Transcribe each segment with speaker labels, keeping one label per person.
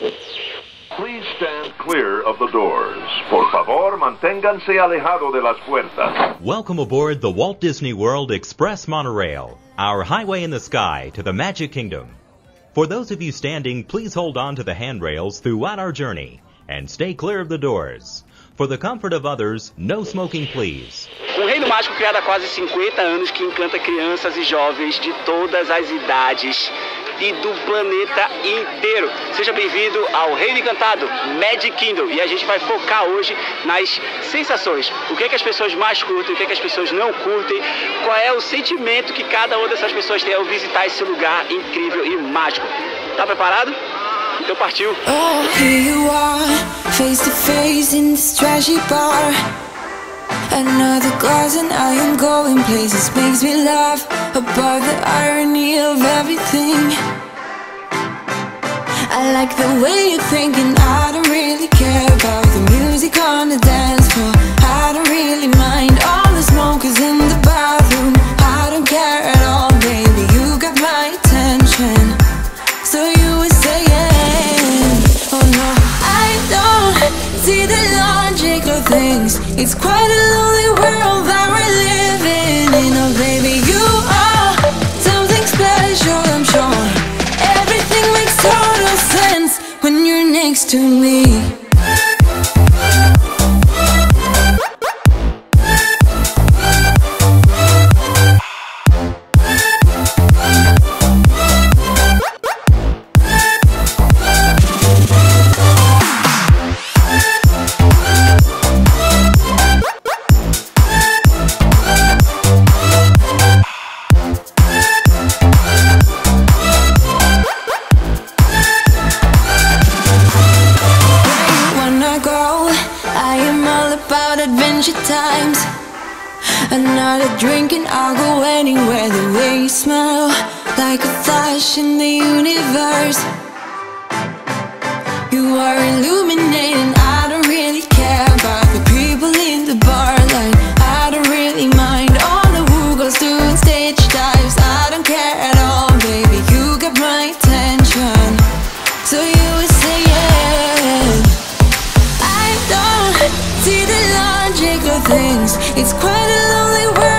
Speaker 1: Please stand clear of the doors. Por favor, manténganse alejado de las puertas.
Speaker 2: Welcome aboard the Walt Disney World Express Monorail, our highway in the sky to the Magic Kingdom. For those of you standing, please hold on to the handrails throughout our journey and stay clear of the doors. For the comfort of others, no smoking please.
Speaker 3: Um reino mágico criado há quase 50 anos que encanta crianças e jovens de todas as idades e do planeta inteiro. Seja bem-vindo ao Reino Encantado, Magic Kingdom. E a gente vai focar hoje nas sensações. O que, é que as pessoas mais curtem, o que, é que as pessoas não curtem, qual é o sentimento que cada uma dessas pessoas tem ao visitar esse lugar incrível e mágico. Tá preparado? Então partiu.
Speaker 4: Oh, Another glass and I am going places Makes me laugh about the irony of everything. I like the way you're thinking I don't really care about the music on the dance floor. I don't really mind It's quite a lonely about adventure times. Another drink and I'll go anywhere. The way you smell, like a flash in the universe. You are illuminating. I don't really care about the people in the bar line. I don't really mind all the who goes doing stage dives. I don't care at all, baby. You got my attention. So you things. It's quite a lonely world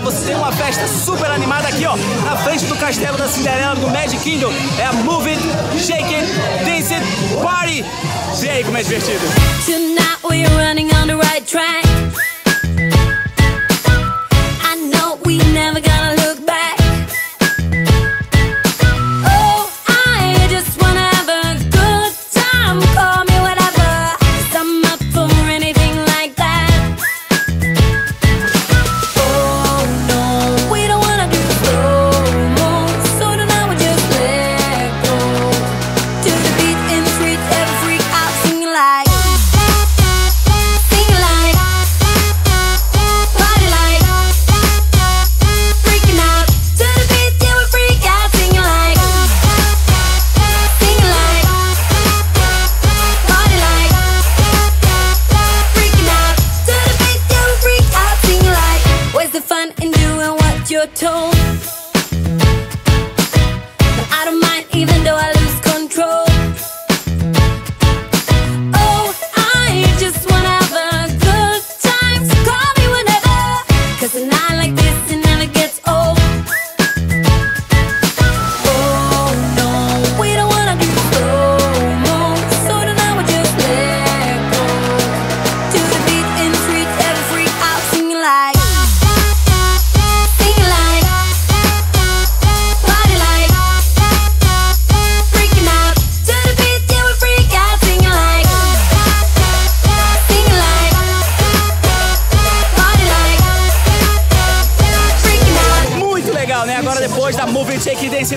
Speaker 5: você tem uma festa super animada aqui, ó, na frente do castelo da Cinderela do Magic Kingdom. É a Move It, Shake It, Dance It, Party. Vê aí como é divertido.
Speaker 6: Tonight we're running on the right track.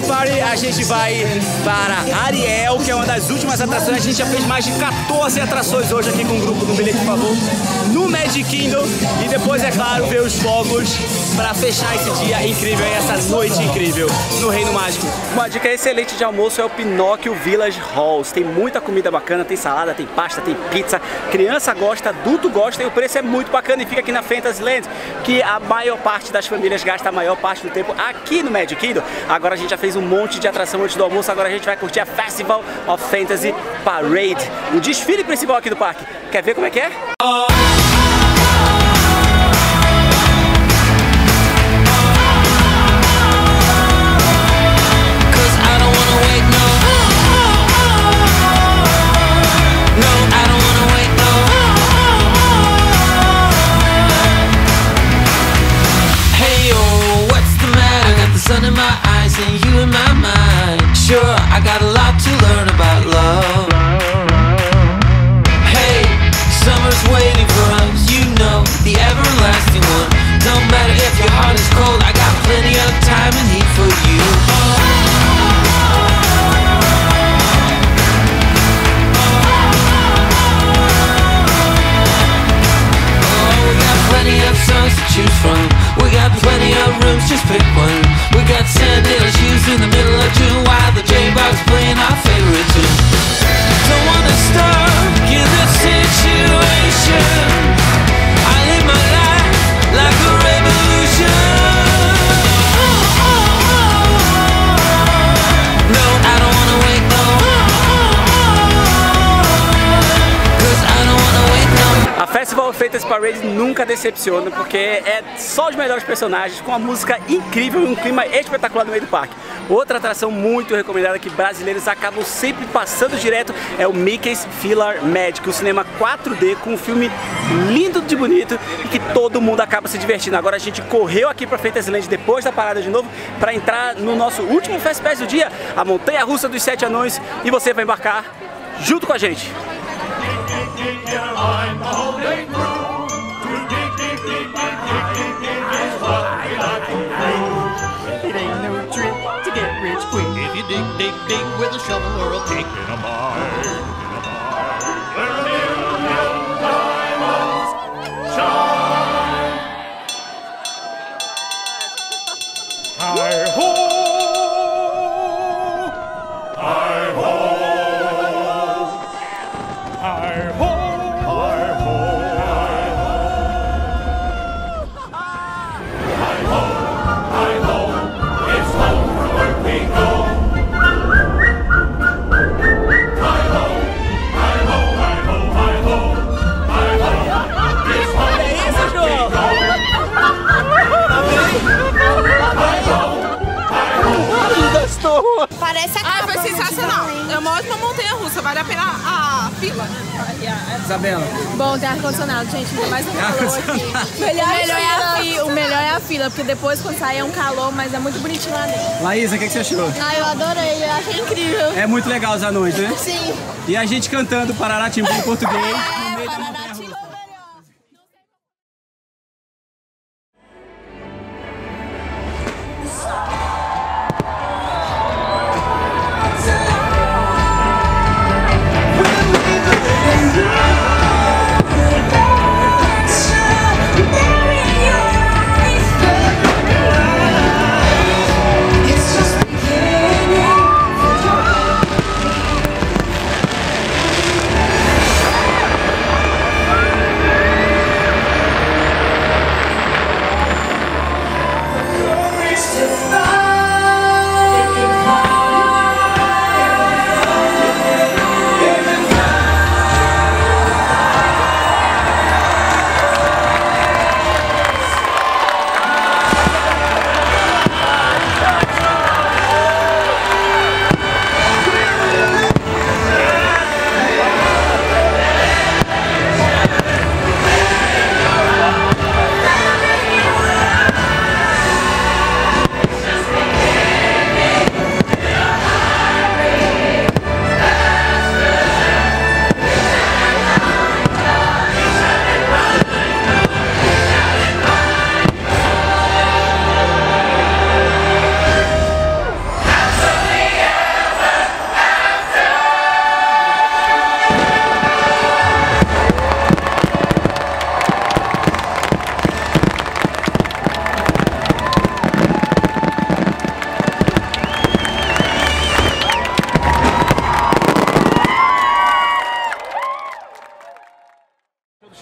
Speaker 3: Party, a gente vai para Ariel, que é uma das últimas atrações. A gente já fez mais de 14 atrações hoje aqui com o grupo do Bilhete Favor no Magic Kingdom. E depois, é claro, ver os fogos para fechar esse dia incrível, essa noite incrível no Reino Mágico. Uma dica excelente de almoço é o Pinóquio Village Halls. Tem muita comida bacana, tem salada, tem pasta, tem pizza. Criança gosta, adulto gosta e o preço é muito bacana. E fica aqui na Fantasyland, que a maior parte das famílias gasta a maior parte do tempo aqui no Magic Kingdom. Agora a gente já fez um monte de atração antes do almoço, agora a gente vai curtir a Festival of Fantasy Parade, o desfile principal aqui do parque. Quer ver como é que é? Parade nunca decepciona, porque é só os melhores personagens, com uma música incrível e um clima espetacular no meio do parque. Outra atração muito recomendada que brasileiros acabam sempre passando direto é o Mickey's Filler Magic, um cinema 4D com um filme lindo de bonito e que todo mundo acaba se divertindo. Agora a gente correu aqui para Fantasyland depois da parada de novo para entrar no nosso último Fast Pass do dia, a Montanha Russa dos Sete Anões, e você vai embarcar junto com a gente.
Speaker 7: It dig, dig, with a shovel or a pick in a mine. Where a million diamonds shine. Hi ho! Ho! Ho!
Speaker 8: Parece a
Speaker 9: Ah,
Speaker 8: capa,
Speaker 9: foi sensacional. É uma ótima montanha russa, vale a pena a fila.
Speaker 3: Isabela.
Speaker 8: Bom, tem ar-condicionado, gente. ainda Mais um calor aqui.
Speaker 9: Melhor
Speaker 8: o, melhor é a
Speaker 9: fila.
Speaker 8: fi- o melhor é a fila, porque depois quando sai é um calor, mas é muito bonitinho lá dentro.
Speaker 3: Laísa, o que, que você achou?
Speaker 8: Ah, eu adorei, eu achei incrível.
Speaker 3: É muito legal os anões, né?
Speaker 8: Sim.
Speaker 3: E a gente cantando Pararatimbu em português no meio da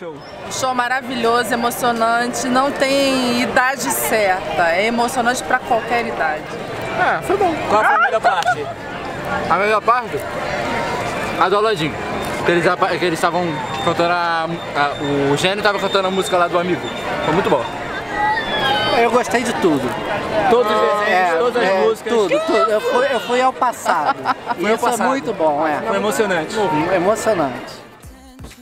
Speaker 3: montanha russa.
Speaker 10: show maravilhoso, emocionante, não tem idade certa, é emocionante pra qualquer idade.
Speaker 7: É, foi bom.
Speaker 5: Qual foi a melhor parte?
Speaker 7: A melhor parte? A do Aladdin. Que eles que eles estavam cantando a, a- O gênio tava cantando a música lá do amigo. Foi muito bom.
Speaker 11: Eu gostei de tudo.
Speaker 7: Todos os desenhos, todas as
Speaker 11: é,
Speaker 7: músicas.
Speaker 11: Tudo, tudo. Eu fui, eu fui ao passado.
Speaker 7: Foi ao
Speaker 11: Isso
Speaker 7: passado.
Speaker 11: é muito bom, é.
Speaker 7: Foi emocionante.
Speaker 11: Emocionante.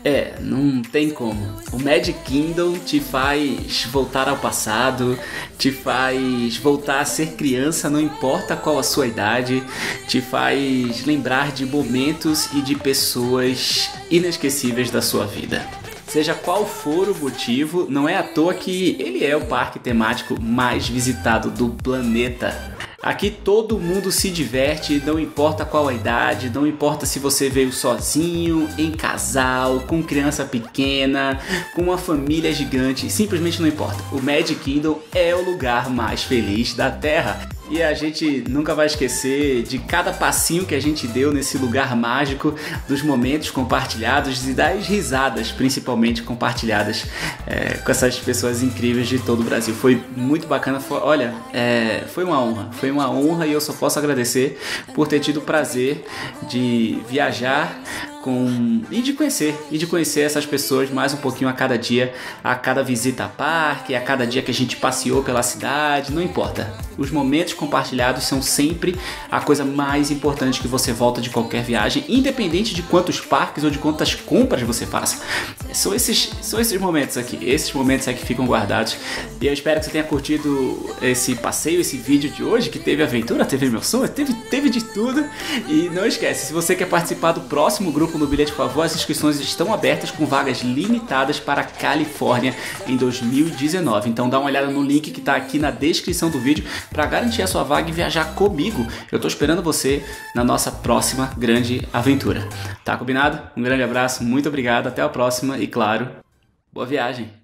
Speaker 5: É, não tem como. O Magic Kingdom te faz voltar ao passado, te faz voltar a ser criança, não importa qual a sua idade, te faz lembrar de momentos e de pessoas inesquecíveis da sua vida. Seja qual for o motivo, não é à toa que ele é o parque temático mais visitado do planeta. Aqui todo mundo se diverte, não importa qual a idade, não importa se você veio sozinho, em casal, com criança pequena, com uma família gigante, simplesmente não importa. O Magic Kingdom é o lugar mais feliz da Terra. E a gente nunca vai esquecer de cada passinho que a gente deu nesse lugar mágico, dos momentos compartilhados e das risadas, principalmente compartilhadas é, com essas pessoas incríveis de todo o Brasil. Foi muito bacana. Foi- olha, é, foi uma honra. Foi uma honra e eu só posso agradecer por ter tido o prazer de viajar com e de conhecer e de conhecer essas pessoas mais um pouquinho a cada dia, a cada visita a parque, a cada dia que a gente passeou pela cidade, não importa. Os momentos compartilhados são sempre a coisa mais importante que você volta de qualquer viagem, independente de quantos parques ou de quantas compras você faça. São esses, são esses momentos aqui, esses momentos é que ficam guardados. E eu espero que você tenha curtido esse passeio, esse vídeo de hoje, que teve aventura, teve emoção, teve, teve de tudo. E não esquece, se você quer participar do próximo grupo no Bilhete Por Favor, as inscrições estão abertas com vagas limitadas para a Califórnia em 2019. Então dá uma olhada no link que está aqui na descrição do vídeo para garantir a sua vaga e viajar comigo. Eu estou esperando você na nossa próxima grande aventura. Tá combinado? Um grande abraço, muito obrigado, até a próxima e claro, boa viagem!